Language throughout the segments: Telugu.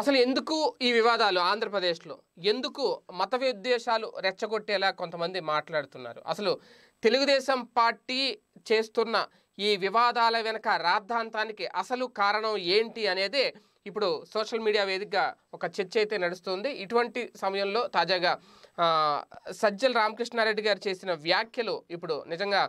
అసలు ఎందుకు ఈ వివాదాలు ఆంధ్రప్రదేశ్లో? ఎందుకు మత విద్వేషాలు రెచ్చగొట్టేలా కొంతమంది మాట్లాడుతున్నారు? అసలు తెలుగుదేశం పార్టీ చేస్తున్న ఈ వివాదాల వెనక రాద్ధాంతానికి అసలు కారణం ఏంటి అనేది ఇప్పుడు సోషల్ మీడియా వేదికగా ఒక చర్చ అయితే నడుస్తుంది. ఇటువంటి సమయంలో తాజాగా సజ్జల్ సజ్జల రామకృష్ణారెడ్డి గారు చేసిన వ్యాఖ్యలు ఇప్పుడు నిజంగా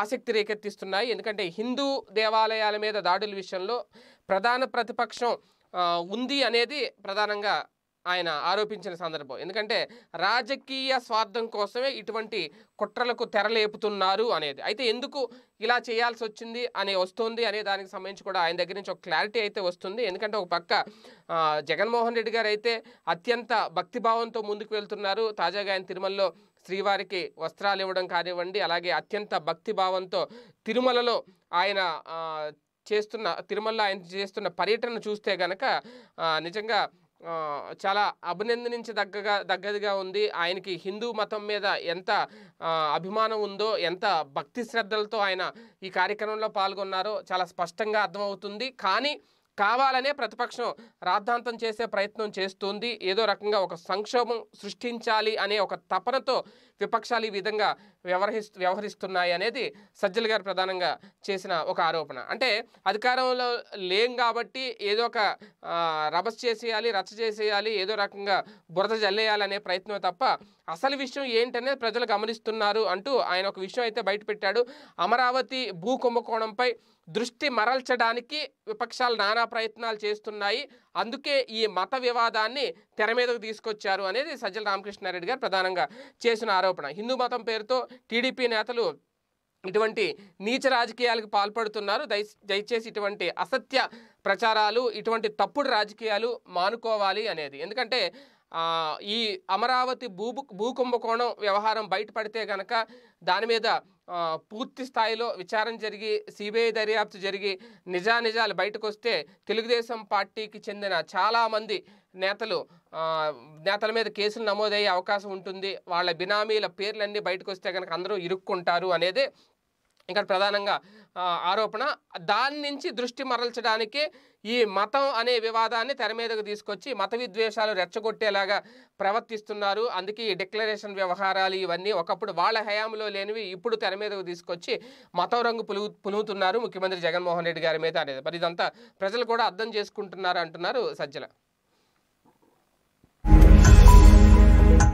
ఆసక్తి రేకెత్తిస్తున్నాయి. ఎందుకంటే హిందూ దేవాలయాల మీద దాడుల విషయంలో ప్రధాన ప్రతిపక్షం ఉంది అనేది ప్రధానంగా ఆయన ఆరోపించిన సందర్భం. ఎందుకంటే రాజకీయ స్వార్థం కోసమే ఇటువంటి కుట్రలకు తెరలేపుతున్నారు అనేది. అయితే ఎందుకు ఇలా చేయాల్సి వచ్చింది అనే వస్తుంది అనే దానికి సంబంధించి కూడా ఆయన దగ్గర నుంచి ఒక క్లారిటీ అయితే వస్తుంది. ఎందుకంటే ఒక పక్క జగన్మోహన్ రెడ్డి గారు అయితే అత్యంత భక్తిభావంతో ముందుకు వెళ్తున్నారు. తాజాగా ఆయన తిరుమలలో శ్రీవారికి వస్త్రాలు ఇవ్వడం కానివ్వండి అలాగే అత్యంత భక్తిభావంతో తిరుమలలో ఆయన చేస్తున్న తిరుమల ఆయన చేస్తున్న పర్యటన చూస్తే గనక నిజంగా చాలా అభినందించదగ్గగా దగ్గదిగా ఉంది. ఆయనకి హిందూ మతం మీద ఎంత అభిమానం ఉందో ఎంత భక్తి శ్రద్ధలతో ఆయన ఈ కార్యక్రమంలో పాల్గొన్నారో చాలా స్పష్టంగా అర్థమవుతుంది. కానీ కావాలనే ప్రతిపక్షం రాద్ధాంతం చేసే ప్రయత్నం చేస్తుంది. ఏదో రకంగా ఒక సంక్షోభం సృష్టించాలి అనే ఒక తపనతో విపక్షాలు ఈ విధంగా వ్యవహరిస్తు వ్యవహరిస్తున్నాయి అనేది సజ్జల గారు ప్రధానంగా చేసిన ఒక ఆరోపణ. అంటే అధికారంలో లేం కాబట్టి ఏదో ఒక రభస్ చేసేయాలి రచ్చ చేసేయాలి ఏదో రకంగా బురద జల్లేయాలనే ప్రయత్నం తప్ప అసలు విషయం ఏంటనేది ప్రజలు గమనిస్తున్నారు అంటూ ఆయన ఒక విషయం అయితే బయటపెట్టాడు అమరావతి భూ కుంభకోణంపై దృష్టి మరల్చడానికి విపక్షాలు నానా ప్రయత్నాలు చేస్తున్నాయి. అందుకే ఈ మత వివాదాన్ని తెర మీదకు తీసుకొచ్చారు అనేది సజ్జల రామకృష్ణారెడ్డి గారు ప్రధానంగా చేసిన ఆరోపణ. హిందూ మతం పేరుతో టీడీపీ నేతలు ఇటువంటి నీచ రాజకీయాలకు పాల్పడుతున్నారు. దయ దయచేసి ఇటువంటి అసత్య ప్రచారాలు ఇటువంటి తప్పుడు రాజకీయాలు మానుకోవాలి అనేది. ఎందుకంటే ఈ అమరావతి భూ భూకుంభకోణం వ్యవహారం బయటపడితే కనుక దాని మీద పూర్తి స్థాయిలో విచారణ జరిగి సిబిఐ దర్యాప్తు జరిగి నిజానిజాలు బయటకు వస్తే తెలుగుదేశం పార్టీకి చెందిన చాలామంది నేతలు నేతల మీద కేసులు నమోదయ్యే అవకాశం ఉంటుంది. వాళ్ళ బినామీల పేర్లన్నీ బయటకు వస్తే కనుక అందరూ ఇరుక్కుంటారు అనేది ఇక్కడ ప్రధానంగా ఆరోపణ దాని నుంచి దృష్టి మరల్చడానికే ఈ మతం అనే వివాదాన్ని తెర మీదకు తీసుకొచ్చి మత విద్వేషాలు రెచ్చగొట్టేలాగా ప్రవర్తిస్తున్నారు. అందుకే ఈ డిక్లరేషన్ వ్యవహారాలు ఇవన్నీ ఒకప్పుడు వాళ్ళ హయాంలో లేనివి ఇప్పుడు తెర మీదకు తీసుకొచ్చి మతం రంగు పులుగు పులుగుతున్నారు ముఖ్యమంత్రి జగన్మోహన్ రెడ్డి గారి మీద అనేది. మరి ఇదంతా ప్రజలు కూడా అర్థం చేసుకుంటున్నారు అంటున్నారు సజ్జల.